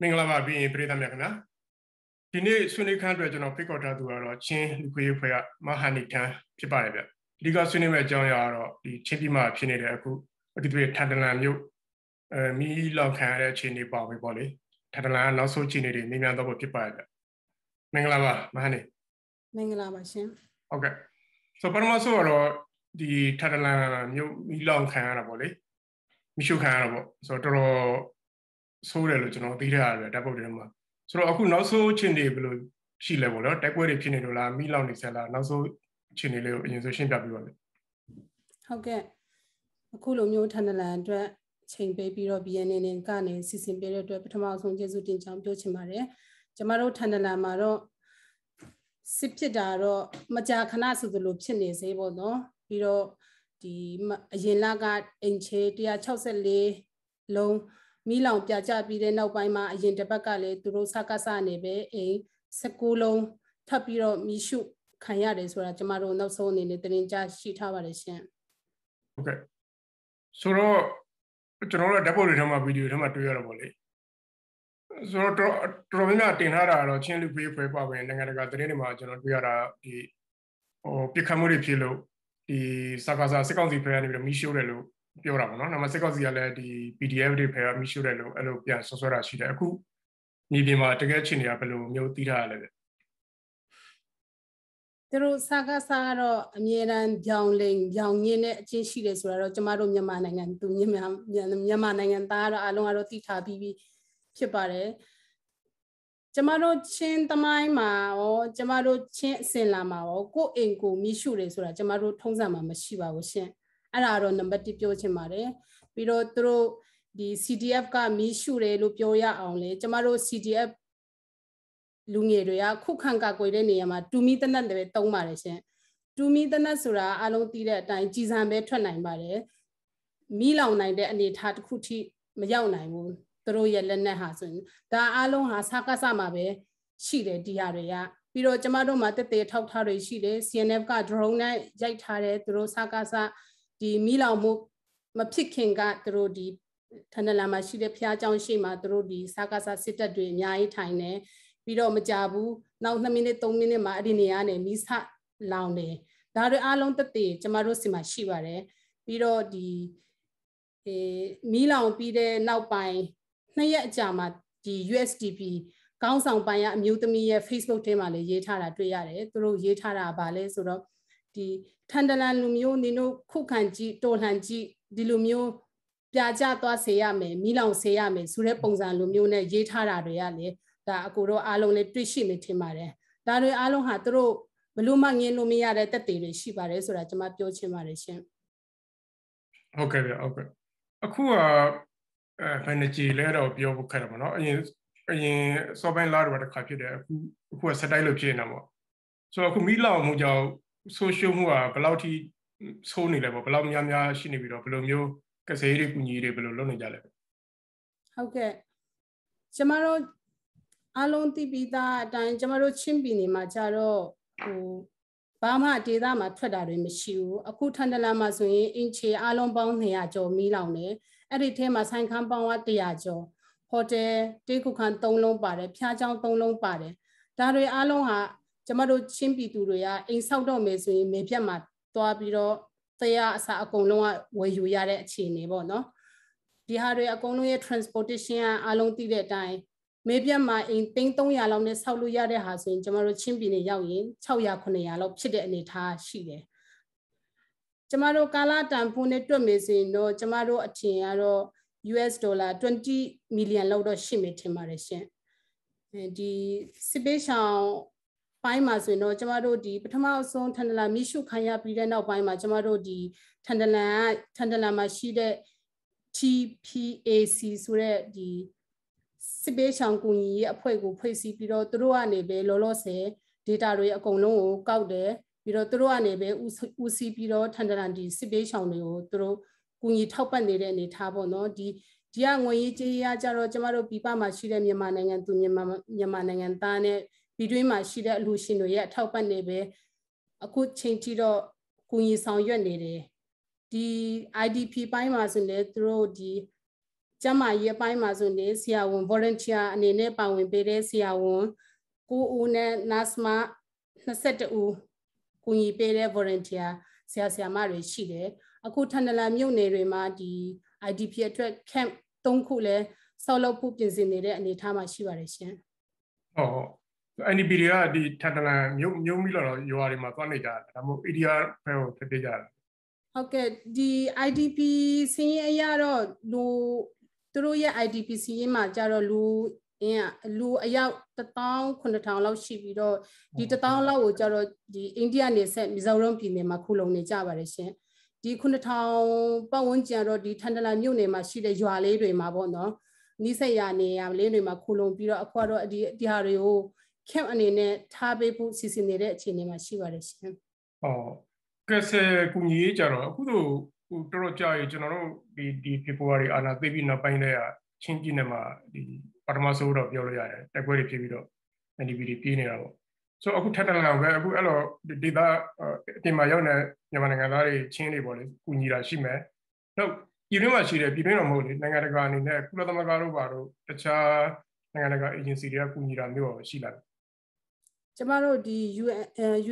မင်္ဂလာပါပြီးရင်ပြည်သားများခင်ဗျာဒီနေ့ဆွေးနွေးခန်းအတွက်ကျွန်တော်ဖိတ်ခေါ်ထားသူကတော့ချင်းလူခွေးဖွဲ့ကမဟာနိတန်ဖြစ်ပါတယ်ဗျအဓိကဆွေးနွေးမဲ့အကြောင်းအရာကတော့ဒီချင်းပြည်မှာဖြစ်နေတဲ့အခုအတူတူထန်တလန်မြို့အဲမီးလောက်ခံရတဲ့အခြေအနေပေါ့ပဲပေါ့လေထန်တလန်ကနောက်ဆုံးအခြေအနေတွေမြင်မြန်တော့ဖြစ်ပါတယ်ဗျမင်္ဂလာပါမဟာနိမင်္ဂလာပါရှင်ဟုတ်ကဲ့ဆိုပထမဆုံးကတော့ဒီထန်တလန်မြို့မီးလောက်ခံရတာပေါ့လေမီးရှို့ခံရတာပေါ့ဆိုတော့တော်တော် ဆိုးတယ်လို့ကျွန်တော်သိထားရတယ်ဓာတ်ပုတ်တွေမှာဆိုတော့အခုနောက်ဆုံးအခြေအနေဘယ်လိုရှိလဲပေါ့နော်တိုက်ပွဲတွေဖြစ်နေလို့လားမိလောက်နေဆက်လားနောက်ဆုံးအခြေအနေလေးကိုအရင်ဆုံးရှင်းပြပြပါမယ်ဟုတ်ကဲ့အခုလိုမျိုးထန်တလန်အတွက်ချိန်ပေးပြီးတော့ BNN ကနေစီစဉ်ပေးတဲ့အတွက်ပထမဆုံးကျေးဇူးတင်ကြောင်းပြောချင်ပါတယ်ကျမတို့ထန်တလန်မှာတော့စစ်ဖြစ်တာတော့မကြာခဏဆိုသလိုဖြစ်နေစေပေါ့နော်ပြီးတော့ဒီအရင်လကအင်ချေ164လုံး မိလောင်ပြကြပြီးတဲ့နောက်ပိုင်းမှာအရင်တစ်ပတ်ကလည်းသူတို့စကားစနေပဲအိမ်16လုံးထပ်ပြီးတော့မိရှုခံရတယ်ဆိုတာကျမတို့နောက်ဆုံးအနေနဲ့တင်ကြရှိထားပါတယ်ရှင်ဟုတ်ကဲ့ဆိုတော့ကျွန်တော်တို့ဓာတ်ပုံတွေထဲမှာဗီဒီယိုထဲမှာတွေ့ရတော့ဗောလေဆိုတော့တော်တော်များများတင်ထားတာတော့ချင်းလူဖေးဖွဲပါပဲနိုင်ငံတကာသတင်းတွေမှာကျွန်တော်တွေ့ရတာဒီဟိုပြစ်ခတ်မှုတွေဖြစ်လို့ဒီစကားစားစစ်ကောင်စီဖက်ကနေပြီးတော့မီးရှို့တယ်လို့ ပြောတာပေါ့နော်။နောက်မှစစ်ကောက်စီကလည်းဒီ PDF တွေဖယ်မိရှုတယ်လို့အဲ့လိုပြန်ဆွဆွတာရှိတယ်။အခုညီပြင်မှာတကယ်ချင်နေတာဘယ်လိုမျိုးသိထားရလဲဗျ။သူတို့စကားစားတော့အမြဲတမ်းကြောင်လိန်ကြောင်ညင်းတဲ့အချင်းရှိတယ်ဆိုတာတော့ကျမတို့မြန်မာနိုင်ငံသူမြန်မာမြန်မာနိုင်ငံသားတော့အလုံးအတော့သိထားပြီးဖြစ်ပါတယ်။ကျမတို့ချင်းသမိုင်းမှာရောကျမတို့ချင်းအစင်လာမှာရောကိုယ့်အိမ်ကိုမိရှုတယ်ဆိုတာကျမတို့ထုံးစံမှာမရှိပါဘူးရှင်။ အဲ့ဒါတော့နံပါတ်1ပြောချင်ပါတယ်ပြီးတော့သူတို့ဒီ CDF ကမီးရှူတယ်လို့ပြောရအောင်လေကျမတို့ CDF လူငယ်တွေကခုခံကာကွယ်တဲ့နေရာမှာတူမီတနတ်တွေတုံးပါတယ်ရှင်တူမီတနတ်ဆိုတာအလုံးသိတဲ့အတိုင်းကြီးစံပဲထွက်နိုင်ပါတယ်မိလောင်နိုင်တဲ့အနေအထားတစ်ခုထိမရောက်နိုင်ဘူးသူတို့ရဲ့လက်နက်ဟာဆိုရင်ဒါအလုံးဟာစကားစမှာပဲရှိတယ်ဒီဟာတွေကပြီးတော့ကျမတို့မှာတက်တဲ့ထောက်ထားတွေရှိတယ် CNF က drone နဲ့ရိုက်ထားတယ်သူတို့စကားစ ဒီမိလောင်မှုမဖြစ်ခင်ကသူတို့ဒီထန်တလန်မှာရှိတဲ့ဖျားเจ้าရှိမှသူတို့ဒီစကားစားစစ်တပ်တွေအများကြီးထိုင်နေပြီးတော့မကြဘူးနောက်2မိနစ်3မိနစ်မှာအဲ့ဒီနေရာနဲ့မိဆလောင်တယ်ဒါတွေအားလုံးတက်တည်ကျမတို့စီမှာရှိပါတယ်ပြီးတော့ဒီအဲမီးလောင်ပြီးတဲ့နောက်ပိုင်းနှစ်ရက်အကြာမှာဒီ USDP ကောင်းဆောင်ပိုင်းကအမျိုးသမီးရဲ့ Facebook ထဲမှာလည်းရေးထားတာတွေ့ရတယ်သူတို့ရေးထားတာဗာလဲဆိုတော့ ဒီထန်တလန်လူမျိုးနင်တို့ခုခံကြည့်တော်လှန်ကြည့်ဒီလူမျိုးပြကြသွားစေရမယ်မိလောင်စေရမယ်ဆိုတဲ့ပုံစံလူမျိုးနဲ့ရေးထားတာတွေကလေဒါအကိုတော့အားလုံးလေးတွေ့ရှိနေထင်ပါတယ်ဒါတွေအားလုံးဟာသူတို့ဘလို့မှငင်းလို့မရတဲ့တက်တွေတွေရှိပါတယ်ဆိုတာကျွန်မပြောချင်ပါတယ်ရှင်ဟုတ်ကဲ့ဗျဟုတ်ကဲ့အခုကအဲဘယ်နှကြည်လဲတော့ပြောဖို့ခက်တယ်ပေါ့နော်အရင်အရင်စောပိုင်းလာတော့တစ်ခါဖြစ်တယ်အခုအခုကစတိုက်လို့ဖြစ်နေတာပေါ့ဆိုတော့အခုမိလောင်မှုကြောင့် ဆိုရှယ်မှုကဘယ်လောက်ထိဆိုးနေလဲပေါ့ဘယ်လောက်များများရှိနေပြီးတော့ဘယ်လိုမျိုးကစားရေးတွေကူညီရေးတွေဘယ်လိုလုပ်နေကြလဲဟုတ်ကဲ့ကျမတို့အားလုံးသိပြီးသားအတိုင်းကျမတို့ချင်းပြည်နယ်မှာကြတော့ဟိုဘာမှဒေသမှာထွက်တာတွေမရှိဘူးအခုထန်တလန်မှာဆိုရင်အင်ချေအားလုံးပေါင်း200ကျော်မီးလောင်တယ်အဲ့ဒီထဲမှာဆိုင်ခန်းပေါင်းက100ကျော်ဟိုတယ်တေးခုခန်း3လုံးပါတယ်ဖျားချောင်း3လုံးပါတယ်ဒါတွေအားလုံးဟာ ကျမတို့ချင်းပြည်သူတွေကအိမ်ဆောက်တော့မယ်ဆိုရင်မေပြတ်မှာသွားပြီးတော့တရားအစားအကုန်လုံးကဝယ်ယူရတဲ့အခြေအနေပေါ့နော်ဒီဟာတွေအကုန်လုံးရဲ့ transportation ကအလုံးသိတဲ့အတိုင်းမေပြတ်မှာအိမ်သိန်း300လောက်နဲ့ဆောက်လို့ရတဲ့ဟာဆိုရင်ကျမတို့ချင်းပြည်နယ်ရောက်ရင်600 900လောက်ဖြစ်တဲ့အနေအထားရှိတယ်ကျမတို့ကာလာတန်ဖိုးနဲ့တွက်မယ်ဆိုရင်တော့ကျမတို့အထင်ကတော့ US ဒေါ်လာ20 million လောက်တော့ရှိမယ်ထင်ပါတယ်ရှင်ဒီစစ်ပေးဆောင် ပိုင်းမှာဆိုရင်တော့ကျမတို့ဒီပထမဆုံးထန်တလန်မိရှုခံရပြီးတဲ့နောက်ပိုင်းမှာကျမတို့ဒီထန်တလန်ကထန်တလန်မှာရှိတဲ့ TPAC ဆိုတဲ့ဒီစစ်ပေးဆောင်ကူညီရေးအဖွဲ့ကိုဖွဲ့စည်းပြီးတော့သူတို့ကနေပဲလောလောဆယ် data တွေအကုန်လုံးကိုကောက်တယ်ပြီးတော့သူတို့ကနေပဲဦးစီးပြီးတော့ထန်တလန်ဒီစစ်ပေးဆောင်တွေကိုသူတို့ကူညီထောက်ပံ့နေတဲ့အနေထားပေါ့နော်ဒီဒီကငွေရေးကြေးရကြတော့ကျမတို့ပြည်ပမှာရှိတဲ့မြန်မာနိုင်ငံသူမြန်မာမြန်မာနိုင်ငံသားနဲ့ ပြည်တွင်းမှာရှိတဲ့အလူရှင်တွေရဲ့အထောက်ပံ့နေပဲအခုချိန်ထိတော့ကူညီဆောင်ရွက်နေတယ်ဒီ IDP ပိုင်းမှာဆိုလည်းသူတို့ဒီကျမကြီးအပိုင်းမှာဆိုနေဆရာဝန် volunteer အနေနဲ့ပါဝင်ပေးတဲ့ဆရာဝန်ကိုဦးနဲ့ NASMA 22ဦးကူညီပေးတဲ့ volunteer ဆရာဆရာမတွေရှိတယ်အခုထန်တလန်မြို့နယ်တွေမှာဒီ IDP အတွက် camp ၃ခုလဲဆောက်လုပ်ဖို့ပြင်ဆင်နေတဲ့အနေအထားမှာရှိပါတယ်ရှင်ဟုတ်ဟုတ် NDP တွေကဒီထန်တလန်မြို့မြို့မိလို့ရွာတွေမှာသွားနေကြတာဒါမှမဟုတ် ADR ဘက်ကိုဖြစ်ပြကြတာဟုတ်ကဲ့ဒီ IDP စင်းအရတော့လူသူတို့ရဲ့ IDP စင်းမှာကြတော့လူအင်းလူအယောက်19000လောက်ရှိပြီးတော့ဒီ1000လောက်ကိုကြတော့ဒီအိန္ဒိယနေဆက်မီဇိုရမ်ပြည်နယ်မှာခုလုံနေကြပါတယ်ရှင်ဒီ9000ပတ်ဝန်းကျင်တော့ဒီထန်တလန်မြို့နယ်မှာရှိတဲ့ရွာလေးတွေမှာပေါ့နော်နိစိတ်ရနေရလေးတွေမှာခုလုံပြီးတော့အခုတော့ဒီဒီဟာတွေကို camp အနေနဲ့ထားပေးဖို့စီစဉ်နေတဲ့အခြေအနေမှာရှိပါတယ်ရှင်။ဟုတ်ကဲဆယ်ကူညီရေးကြတော့အခုတို့ဟိုတော်တော်ကြာရေကျွန်တော်တို့ဒီဒီဖေဖော်ဝါရီအာနာသိပြီးနောက်ပိုင်းတွေကချင်းပြည်နယ်မှာဒီပထမဆုံးတော့ပြောလို့ရတယ်တက်ပွဲတွေဖြစ်ပြီးတော့ NDP တွေပြေးနေတာပေါ့ဆိုအခုထပ်တလန်ပဲအခုအဲ့လိုဒေတာအတင်မှာရောက်နေမြန်မာနိုင်ငံသားတွေချင်းတွေပေါ့လေကူညီတာရှိမယ်နောက်ပြည်တွင်းမှာရှိတယ်ပြည်တွင်းတော့မဟုတ်လေနိုင်ငံတကာအနေနဲ့ကုလသမဂ္ဂတို့ပါတော့တခြားနိုင်ငံတကာ agency တွေကကူညီတာမျိုးရှိလာတယ် ကျမတို့ဒီ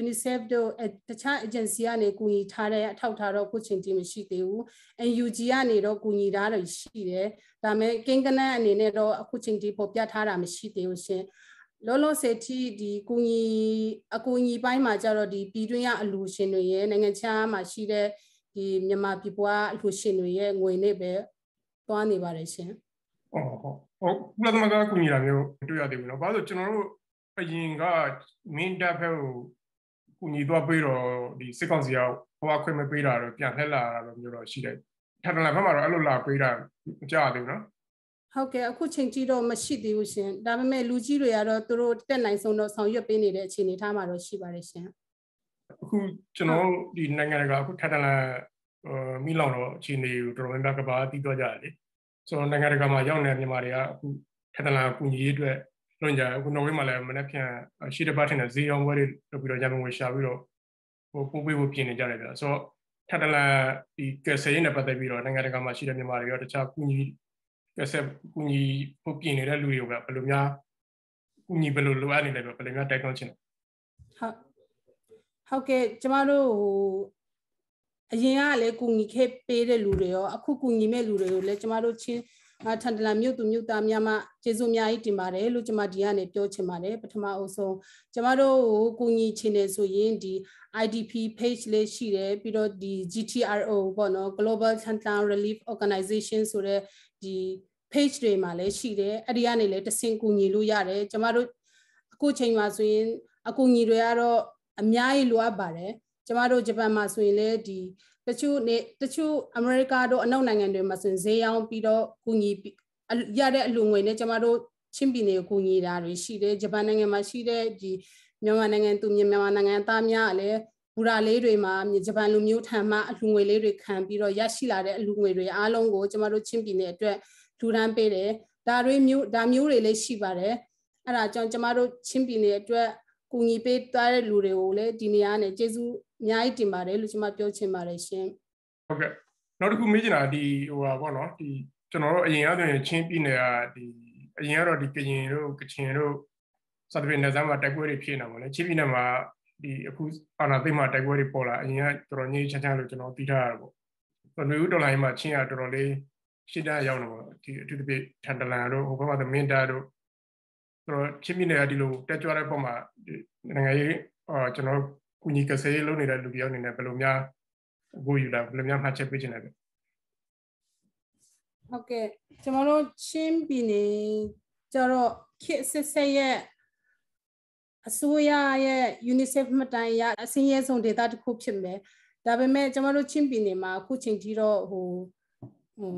UNICEF တို့တခြား agency ကနေကူညီထားတဲ့အထောက်ထားတော့ခုချိန်ထိမရှိသေးဘူး NUG ကနေတော့ကူညီထားတယ်ရှိတယ်ဒါပေမဲ့ကင်းကနန်းအနေနဲ့တော့အခုချိန်ထိပေါ်ပြထားတာမရှိသေးဘူးရှင်လောလောဆယ်ထိဒီကူညီအကူညီပိုင်းမှာကျတော့ဒီပြည်တွင်းရအလူရှင်တွေရဲ့နိုင်ငံခြားမှာရှိတဲ့ဒီမြန်မာပြည်ပွားအလူရှင်တွေရဲ့ငွေနဲ့ပဲသွားနေပါတယ်ရှင်။ဟုတ်ဟုတ်ဟုတ်ကုလသမဂ္ဂကူညီတာမျိုးတွေ့ရသေးဘူးနော်။ဘာလို့ကျွန်တော်တို့ အရင်ကမင်းတပ်ဖက်ကိုကူညီသွားပြီးတော့ဒီစစ်ကောင်စီကဟိုအခွင့်မပေးတာတော့ပြန်လှည့်လာတာတော့မျိုးတော့ရှိတယ်။ထပ်တလာဘက်မှာတော့အဲ့လိုလာပေးတာမကြသေးဘူးနော်။ဟုတ်ကဲ့အခုချိန်ကြီးတော့မရှိသေးဘူးရှင်ဒါပေမဲ့လူကြီးတွေကတော့သူတို့တက်နိုင်ဆုံးတော့ဆောင်ရွက်ပေးနေတဲ့အခြေအနေထားမှာတော့ရှိပါတယ်ရှင်အခုကျွန်တော်ဒီနိုင်ငံတကာအခုထပ်တလာမိလောင်တော့အခြေအနေကိုတော်တော်များများကဘာသိတော့ကြတယ်လေဆိုတော့နိုင်ငံတကာမှာရောက်နေတဲ့မြန်မာတွေကအခုထပ်တလာကူညီရေးအတွက် လွန်ကြအခုနော်ဝေးမှာလည်းမနေ့ပြန်ရှီတပတ်ထင်တဲ့ဈေးအောင်ဝယ်တွေလုပ်ပြီးတော့ရန်ကုန်ဝယ်ရှာပြီးတော့ဟိုပို့ပေးဖို့ပြင်နေကြတယ်ဗျာဆိုတော့ထပ်တလာဒီကယ်ဆယ်ရေးနဲ့ပတ်သက်ပြီးတော့နိုင်ငံတကာမှာရှိတဲ့မြန်မာတွေရောတခြားကူညီကယ်ဆယ်ကူညီဖို့ပြင်နေတဲ့လူတွေကဘယ်လိုများကူညီဘယ်လိုလိုအပ်နေလဲဘယ်လိုများတိုက်တွန်းချင်လဲဟုတ်ဟုတ်ကဲ့ကျမတို့ဟိုအရင်ကလည်းကူညီခဲ့ပေးတဲ့လူတွေရောအခုကူညီမဲ့လူတွေကိုလည်းကျမတို့ချင်း ထန်တလန်မြို့သူမြို့သားများမှကျေးဇူးအများကြီးတင်ပါတယ်လို့ကျွန်မဒီကနေပြောချင်ပါတယ်ပထမအုပ်ဆုံးကျွန်မတို့ကိုကူညီချင်တယ်ဆိုရင်ဒီ IDP page လေးရှိတယ်ပြီးတော့ဒီ GTRO ပေါ့နော် Global Tantan Relief Organization ဆိုတဲ့ဒီ page တွေမှာလည်းရှိတယ်အဲ့ဒီကနေလည်းတဆင့်ကူညီလို့ရတယ်ကျွန်မတို့အခုချိန်မှာဆိုရင်အကူညီတွေကတော့အများကြီးလိုအပ်ပါတယ်ကျမတို့ဂျပန်မှာဆိုရင်လည်းဒီ တချို့နေတချို့အမေရိကတို့အနောက်နိုင်ငံတွေမှာဆိုရင်ဈေးရောင်းပြီးတော့ကူညီရတဲ့အလူငွေနဲ့ကျမတို့ချင်းပြည်နယ်ကိုကူညီတာတွေရှိတယ်ဂျပန်နိုင်ငံမှာရှိတဲ့ဒီမြန်မာနိုင်ငံသူမြန်မာနိုင်ငံသားများလည်းဘူရာလေးတွေမှာဂျပန်လူမျိုးထံမှအလူငွေလေးတွေခံပြီးတော့ရရှိလာတဲ့အလူငွေတွေအားလုံးကိုကျမတို့ချင်းပြည်နယ်အတွက်ထူထမ်းပေးတယ်ဒါတွေမျိုးဒါမျိုးတွေလည်းရှိပါတယ်အဲ့ဒါကြောင့်ကျမတို့ချင်းပြည်နယ်အတွက် ကူညီပေးသွားတဲ့လူတွေကိုလည်းဒီနေရာနဲ့ကျေးဇူးအများကြီးတင်ပါတယ်လို့ကျွန်မပြောချင်ပါတယ်ရှင်ဟုတ်ကဲ့နောက်တစ်ခုမေးချင်တာဒီဟိုပါပေါ့နော်ဒီကျွန်တော်တို့အရင်ကဆိုရင်ချင်းပြည်နယ်ကဒီအရင်ကတော့ဒီကရင်တို့ကချင်တို့စသဖြင့်နေစားမှာတိုက်ပွဲတွေဖြစ်နေတာပေါ့လေချင်းပြည်နယ်မှာဒီအခုအာနာသိမှာတိုက်ပွဲတွေပေါ်လာအရင်ကတော်တော်ငြိမ်းချမ်းချမ်းလို့ကျွန်တော်သိထားရတာပေါ့။လူဦးဒေါ်လာမှာချင်းကတော်တော်လေးရှင်းတရောက်နေပေါ့ဒီအထူးသဖြင့်ထန်တလန်တို့ဟိုဘက်မှာသမင်းတာတို့ ဆိုတော့ချင်းပြည်နယ်ကဒီလိုတက်ကြွတဲ့ပုံမှာနိုင်ငံရေးအာကျွန်တော်ကုညီကစေးလုပ်နေတဲ့လူတယောက်အနေနဲ့ဘယ်လိုများအကူယူလာဘယ်လိုများမှတ်ချက်ပေးချင်လဲဟုတ်ကဲ့ကျွန်တော်တို့ချင်းပြည်နယ်ကျတော့ခေတ်ဆက်ဆက်ရဲ့အစိုးရရဲ့ UNICEF မှတ်တမ်းအရအစင်းရဲဆုံးဒေတာတစ်ခုဖြစ်မယ်ဒါပေမဲ့ကျွန်တော်တို့ချင်းပြည်နယ်မှာအခုချိန်ကြီးတော့ဟိုဟို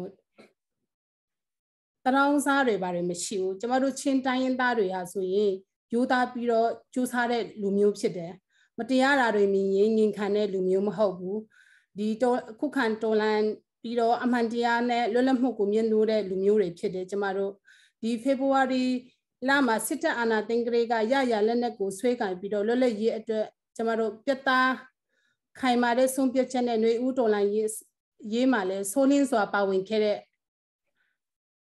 တရောင်းစားတွေပါတယ်မရှိဘူးကျမတို့ချင်းတိုင်းရင်းသားတွေဟာဆိုရင်ယူသားပြီးတော့ကြိုးစားတဲ့လူမျိုးဖြစ်တယ်မတရားတာတွေမြင်ရင်ငင်ခံတဲ့လူမျိုးမဟုတ်ဘူးဒီတော့ခုခံတော်လန်ပြီးတော့အမှန်တရားနဲ့လွတ်လပ်မှုကိုမြင်လို့တဲ့လူမျိုးတွေဖြစ်တယ်ကျမတို့ဒီဖေဖော်ဝါရီလမှာစစ်တပ်အာဏာသိမ်းကလေးကရရလက်နက်ကိုဆွဲကင်ပြီးတော့လွတ်လပ်ရေးအတွက်ကျမတို့ပြတ်သားခိုင်မာတဲ့ဆုံးဖြတ်ချက်နဲ့ຫນွေဦးတော်လန်ရေးရေးမှာလဲဆိုးလင်းစွာပါဝင်ခဲ့တဲ့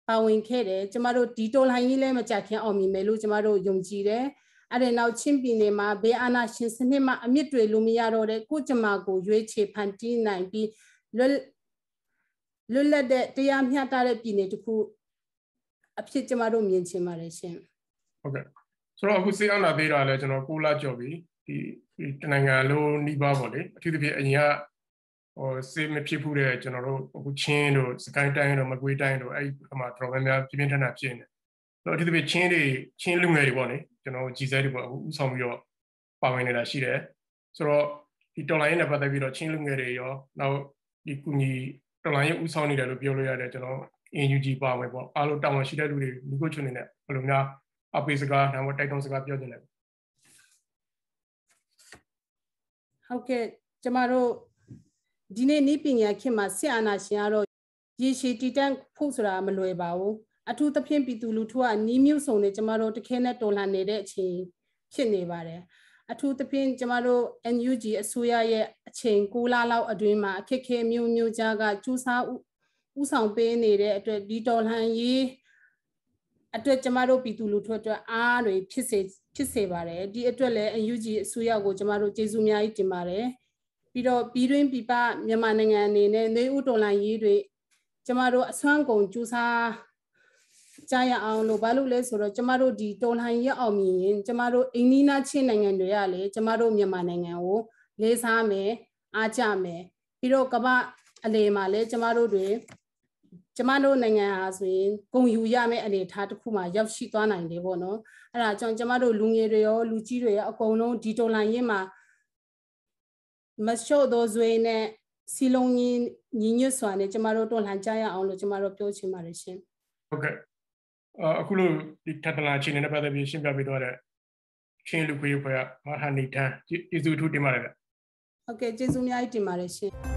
ပါဝင်ခဲ့တယ်ကျမတို့ဒီတော်လှန်ရေးလည်းမကြခင်အောင်မြင်မယ်လို့ကျမတို့ယုံကြည်တယ်အဲ့ဒါနောက်ချင်းပြည်နယ်မှာဘေးအာနာရှင်စနစ်မှာအမြင့်တွေလို့မရတော့တဲ့ကိုကျမကိုရွေးချယ်ဖန်တီးနိုင်ပြီးလွတ်လွတ်လပ်တဲ့တရားမျှတတဲ့ပြည်နယ်တစ်ခုအဖြစ်ကျမတို့မြင်ချင်ပါတယ်ရှင်ဟုတ်ကဲ့ဆိုတော့အခုစေအနာသေးတာလဲကျွန်တော်ကိုလာကြော်ပြီဒီဒီတနိုင်ငံလုံးနှီးပါပေါ့လေအထူးသဖြင့်အရင်က ဟိုစေမဖြစ်ဘူးတဲ့ကျွန်တော်တို့အခုချင်းတို့စကိုင်းတိုင်းတို့မကွေးတိုင်းတို့အဲ့ဒီမှာတော်တော်များများပြင်းပြင်းထန်ထန်ဖြစ်နေတယ်ဆိုတော့အထူးသဖြင့်ချင်းတွေချင်းလူငယ်တွေပေါ့လေကျွန်တော်ကြီးစဲတွေပေါ့အခုဥဆောင်ပြီးတော့ပါဝင်နေတာရှိတယ်ဆိုတော့ဒီတော်လိုင်းနဲ့ပတ်သက်ပြီးတော့ချင်းလူငယ်တွေရောနောက်ဒီကုညီတော်လိုင်းရဲ့ဥဆောင်နေတယ်လို့ပြောလို့ရတယ်ကျွန်တော် NUG ပါဝင်ပေါ့အားလုံးတာဝန်ရှိတဲ့လူတွေလူကိုချွနေနဲ့ဘယ်လိုများအပိစကားဒါမှမဟုတ်တိုက်တွန်းစကားပြောနေလဲဟုတ်ကဲ့ကျမတို့ ဒီနေ့ဤပညာခေတ်မှာဆရာနာရှင်ကတော့ရေရှည်တည်တံ့ဖို့ဆိုတာမလွယ်ပါဘူးအထူးသဖြင့်ပြည်သူလူထုကနီးမျိုးစုံနဲ့ကျမတို့တခဲနဲ့တော်လှန်နေတဲ့အချိန်ဖြစ်နေပါတယ်အထူးသဖြင့်ကျမတို့ NUG အစိုးရရဲ့အချိန်6လလောက်အတွင်းမှာအခက်ခဲမျိုးမျိုးကြားကကျူးစားဥဆောင်ပေးနေတဲ့အတွက်ဒီတော်လှန်ရေးအတွက်ကျမတို့ပြည်သူလူထုအတွက်အားတွေဖြစ်စေဖြစ်စေပါတယ်ဒီအတွက်လည်း UG အစိုးရကိုကျမတို့ကျေးဇူးအများကြီးတင်ပါတယ် ပြီးတော့ပြည်တွင်းပြည်ပမြန်မာနိုင်ငံအနေနဲ့နေဦးတော်လှန်ရေးတွေကျမတို့အစွမ်းကုန်ကြိုးစားကြရအောင်လို့ဘာလို့လဲဆိုတော့ကျမတို့ဒီတော်လှန်ရေးအောင်မြင်ရင်ကျမတို့အိန္ဒိနာချင်းနိုင်ငံတွေကလည်းကျမတို့မြန်မာနိုင်ငံကိုလေးစားမယ်အားကြမယ်ပြီးတော့ကမ္ဘာအလေမှာလည်းကျမတို့တွေကျမတို့နိုင်ငံဟာဆိုရင်ဂုံယူရမယ့်အနေအထားတစ်ခုမှရောက်ရှိသွားနိုင်တယ်ပေါ့နော်အဲ့ဒါကြောင့်ကျမတို့လူငယ်တွေရောလူကြီးတွေရောအကုန်လုံးဒီတော်လှန်ရေးမှာ မလျှော့သောဇွေနဲ့စီလုံးညီညီညွတ်စွာနဲ့ကျမတို့တော်လှန်ကြရအောင်လို့ကျမတို့ပြောချင်ပါတယ်ရှင်ဟုတ်ကဲ့အခုလိုဒီထပ်တလာချင်းနဲ့ပတ်သက်ပြီးရှင်းပြပေးတော့တဲ့ချင်းလူခွေးဖွဲ့ကမဟာနိထန်ကျေးဇူးအထူးတင်ပါတယ်ဟုတ်ကဲ့ကျေးဇူးအများကြီးတင်ပါတယ်ရှင်